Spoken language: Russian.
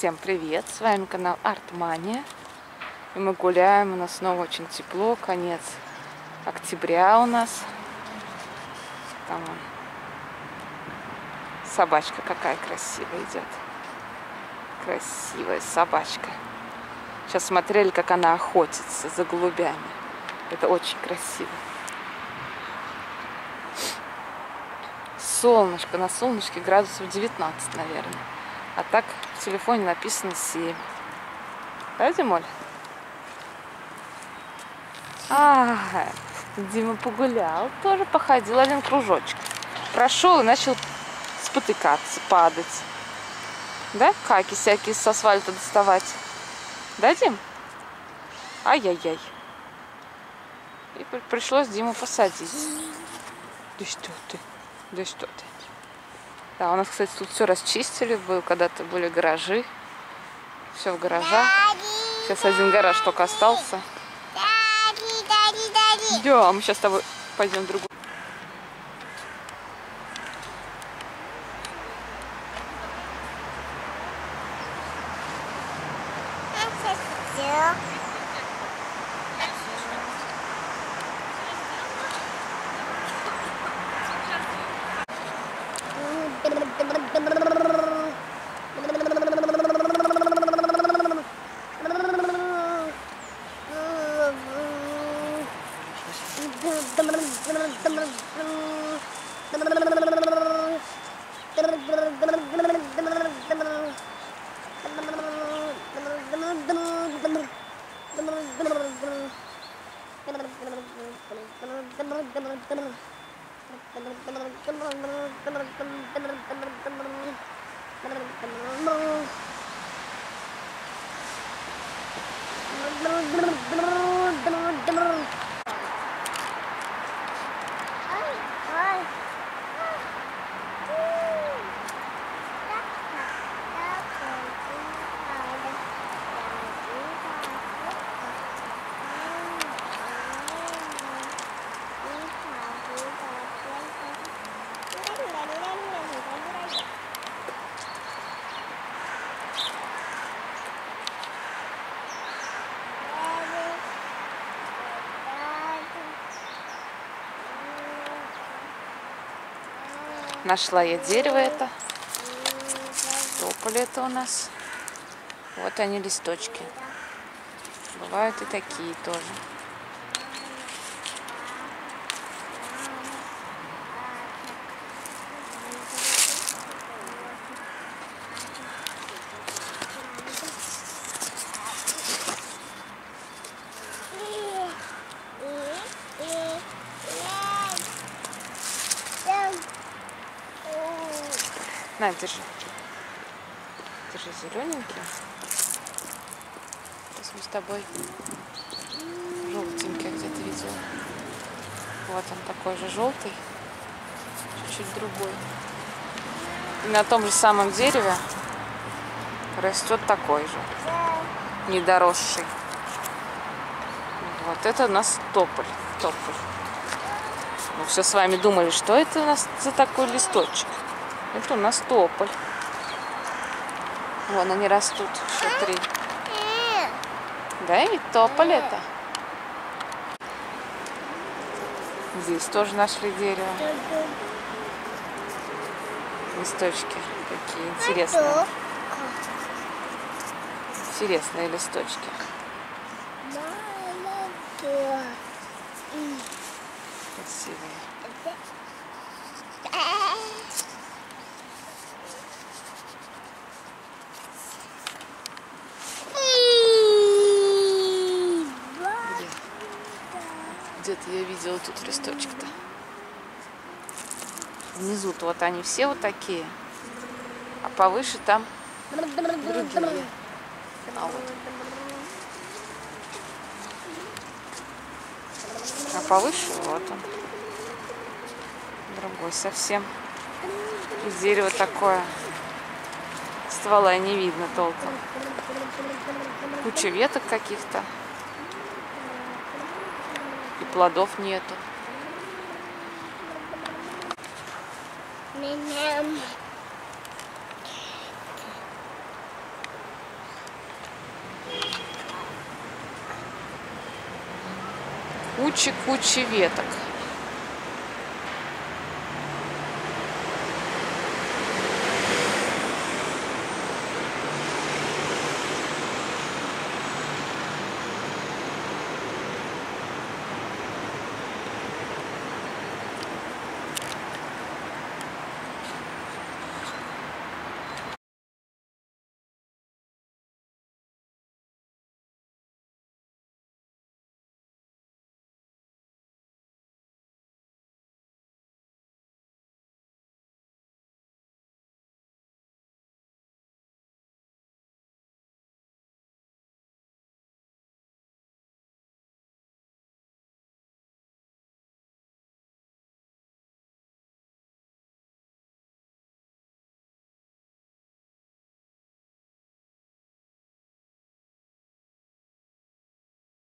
Всем привет! С вами канал Артмания. И мы гуляем, у нас снова очень тепло, конец октября у нас. Там вон, собачка какая красивая идет. Красивая собачка. Сейчас смотрели, как она охотится за голубями. Это очень красиво. Солнышко, на солнышке градусов 19, наверное. А так в телефоне написано 7. Да, Димоль? А, Дима погулял, тоже походил один кружочек. Прошел и начал спотыкаться, падать. Да, каки всякие с асфальта доставать. Да, Дим? Ай-яй-яй. И пришлось Диму посадить. Да что ты? Да что ты? Да, у нас, кстати, тут все расчистили. Был когда-то были гаражи. Все в гаражах. Сейчас один гараж только остался. Да, мы сейчас с тобой пойдем в другую. No, no, no. Нашла я дерево это. Тополь это у нас. Вот они листочки. Бывают и такие тоже. На, держи. Держи зелененький. Сейчас мы с тобой желтенький где-то видел. Вот он такой же желтый, чуть-чуть другой. И на том же самом дереве растет такой же, недоросший. Вот это у нас тополь. тополь. Мы все с вами думали, что это у нас за такой листочек. Это у нас тополь. Вон они растут, еще три. Да, и тополь это. Здесь тоже нашли дерево. Листочки какие интересные. Интересные листочки. Красивые. Где-то я видела тут листочек-то. Внизу-то вот они все вот такие. А повыше там другие. А вот. А повыше вот он. Другой совсем. И дерево такое. Ствола не видно толком. Куча веток каких-то плодов нету. Меня... Куча-куча веток.